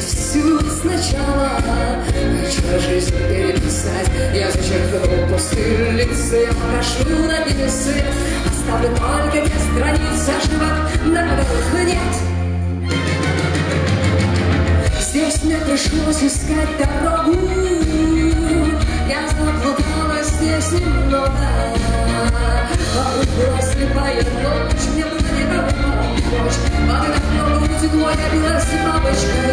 всю сначала. Хочу жизнь переписать. Я зачеркну пустые лица Я прошу на свет Оставлю только те страницы ошибок На которых нет. Здесь мне пришлось искать дорогу. Я заплутала здесь немного утекло Я билась бабочкой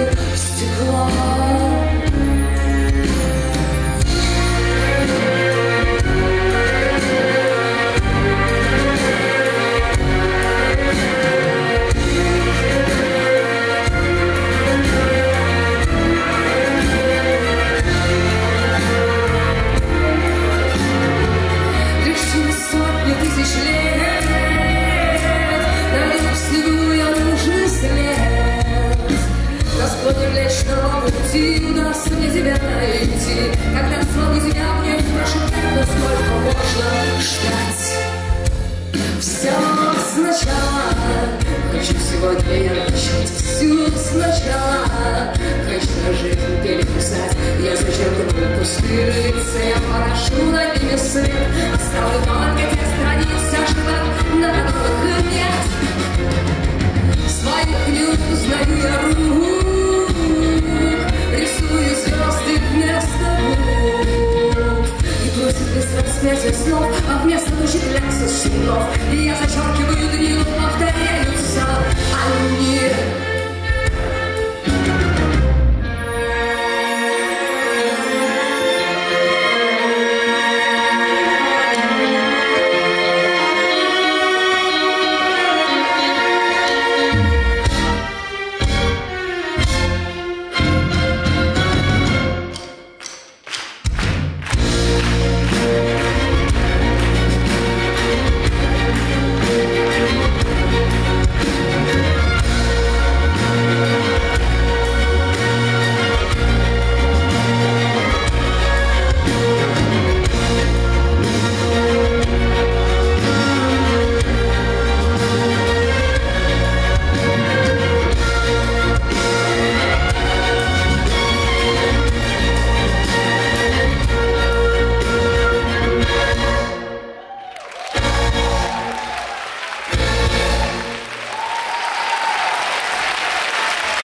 Пути Удастся мне тебя найти Когда смогу тебя вновь прошептать Насколько можно ждать. Все сначала. Хочу сегодня я начать всю сначала. Хочу жизнь переписать. Я зачеркну пустые лица Я порошу на ними свет. Оставлю только те страницы А вместо души слов И я зачеркиваю дни, но повторяются они